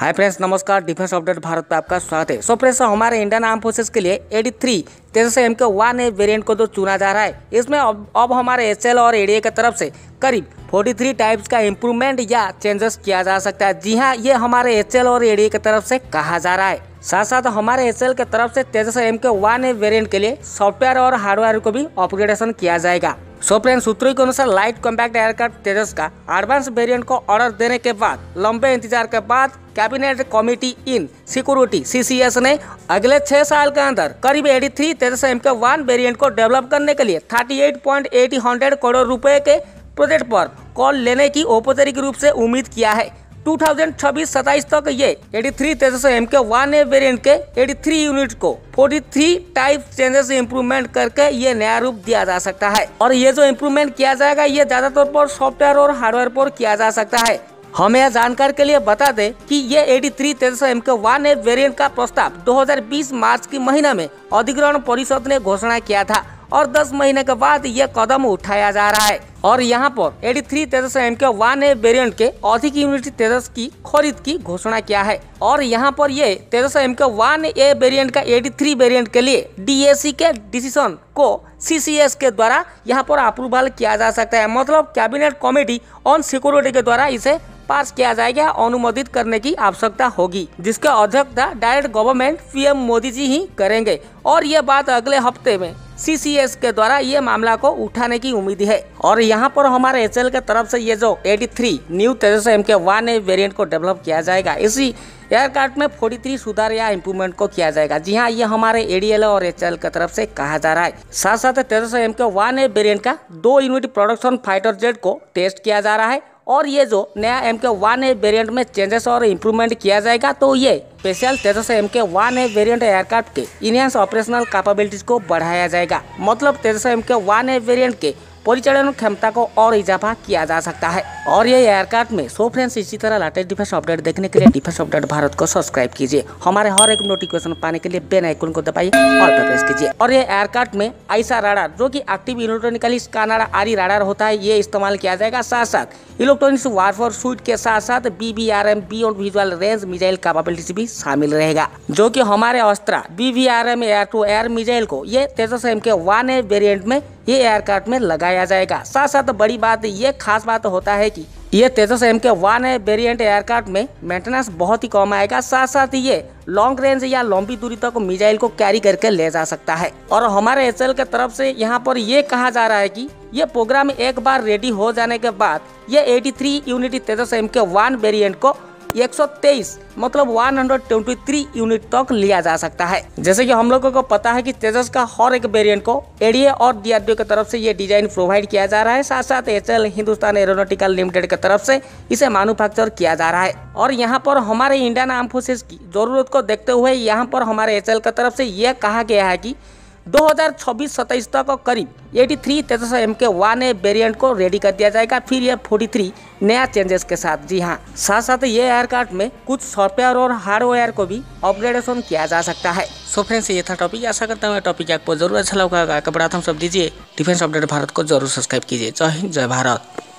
हाय friends नमस्कार। Defence update Bharat पे आपका स्वागत है। सो फ्रेंड्स हमारे इंडियन आर्म फोर्सेस के लिए 83 three Tejas M K one A variant को जो चुना जा रहा है इसमें अब, अब हमारे एच और एडीए की तरफ़ से करीब 43 टाइप्स का इम्प्रूवमेंट या चेंजेस किया जा सकता है। जी हाँ ये हमारे एच और एडीए की तरफ़ से कहा जा रहा है। साथ साथ हमारे एच के तरफ़ से Tejas M K one A variant के लिए सॉफ्टवेयर और हार्डवेयर को भी अपग्रेडेशन किया जाएगा। सो फ्रेंड सूत्रों के अनुसार लाइट कॉम्पैक्ट एयरक्राफ्ट तेजस का एडवांस वेरिएंट को ऑर्डर देने के बाद, लंबे इंतज़ार के बाद cabinet committee in security CCS ने अगले छह साल के अंदर करीब 83 Tejas M K one variant को डेवलप करने के लिए 38.80 हंड्रेड करोड़ रुपए के प्रोजेक्ट पर कॉल लेने की औपचारिक रूप से उम्मीद किया है। 2026-27 तक ये 83 Tejas M K one A variant के 83 यूनिट को 43 टाइप चेंजेस इम्प्रूवमेंट करके ये नया रूप दिया जा सकता है। और ये जो इम्प्रूवमेंट किया जाएगा, ये ज़्यादातर पर सॉफ्टवेयर और हार्डवेयर पर किया जा सकता है। हम यह जानकारी के लिए बता दें कि ये 83 Tejas M K one A variant का प्रस्ताव 2020 मार्च की महीना में अधिग्रहण परिषद ने घोषणा किया था। और 10 महीने के बाद यह कदम उठाया जा रहा है। और यहाँ पर 83 Tejas M K one A variant के अधिक यूनिट तेजस की खरीद की घोषणा किया है। और यहाँ पर ये Tejas M K one A variant का 83 वेरियंट के लिए डीएसी के डिसीज़न को सीसीएस के द्वारा यहाँ पर अप्रूवल किया जा सकता है। मतलब कैबिनेट कमेटी ऑन सिक्योरिटी के द्वारा इसे पास किया जाएगा, अनुमोदित करने की आवश्यकता होगी, जिसके अध्यक्षता direct government PM Modi ji ही करेंगे। और ये बात अगले हफ़्ते में सीसीएस के द्वारा ये मामला को उठाने की उम्मीद है। और यहाँ पर हमारे एच के तरफ़ से ये जो 83 new Tejas M K one A variant को डेवलप किया जाएगा, इसी एयरक्राफ्ट में 43 सुधार या इम्प्रूवमेंट को किया जाएगा। जी हाँ ये हमारे एडीएल और एच की तरफ़ से कहा जा रहा है। साथ साथ Tejas M K one A variant का दो यूनिट प्रोडक्शन फाइटर जेट को टेस्ट किया जा रहा है। और ये जो नया M K one A variant में चेंजेस और इम्प्रूवमेंट किया जाएगा तो ये special Tejas M K one A variant aircraft के। इनहेंस ऑपरेशनल कैपेबिलिटीज को बढ़ाया जाएगा। मतलब Tejas M K one A variant के। परिचालन क्षमता को और इजाफा किया जा सकता है। और ये एयरक्राफ्ट में सो फ्रेंड्स, इसी तरह लेटेस्ट डिफेंस अपडेट देखने के लिए डिफेंस अपडेट भारत को सब्सक्राइब कीजिए। हमारे हर एक नोटिफिकेशन पाने के लिए बेल आइकन को दबाइए और प्रेस कीजिए। और ये एयरक्राफ्ट में ऐसा राडार जो की active electronically scanner array radar होता है, ये इस्तेमाल किया जाएगा साथ साथ इलेक्ट्रॉनिक्स वारफोर सूट के साथ साथ B B R M beyond visual range missile capability भी शामिल रहेगा। जो कि हमारे Astra B V R M air to air missile को, ये Tejas M K one A variant में ये एयरक्राफ्ट में लगाया जाएगा। साथ साथ बड़ी बात, ये खास बात होता है कि ये Tejas M K one variant aircraft में मेंटेनेंस बहुत ही कम आएगा। साथ साथ ये लॉन्ग रेंज या लंबी दूरी तक मिजाइल को कैरी करके ले जा सकता है। और हमारे एच के तरफ़ से यहाँ पर ये कहा जा रहा है कि ये प्रोग्राम एक बार रेडी हो जाने के बाद ये 83 unit Tejas M K one variant को 123 मतलब 123 यूनिट तक लिया जा सकता है। जैसे कि हम लोगों को पता है कि तेजस का हर एक वेरिएंट को एडीए और डीआरडीओ की तरफ़ से ये डिज़ाइन प्रोवाइड किया जा रहा है। साथ साथ एच हिंदुस्तान एरोनोटिकल लिमिटेड की तरफ़ से इसे मैन्युफैक्चर किया जा रहा है। और यहाँ पर हमारे इंडियन आर्म फोर्सेज की ज़रूरत को देखते हुए यहाँ पर हमारे एच की तरफ़ से यह कहा गया है की 2026-27 तक करीब 83 Tejas M K one A variant को रेडी कर दिया जाएगा। फिर ये 43 नया चेंजेस के साथ। जी हाँ साथ साथ ये एयरक्राफ्ट में कुछ सॉफ्टवेयर और हार्डवेयर को भी अपग्रेडेशन किया जा सकता है। सो फ्रेंड्स ये था टॉपिक आशा करता हूँ टॉपिक आपको ज़रूर अच्छा लगा कपड़ा हम सब। दीजिए डिफेंस अपडेट भारत को ज़रूर सब्सक्राइब कीजिए। जय हिंद, जय भारत।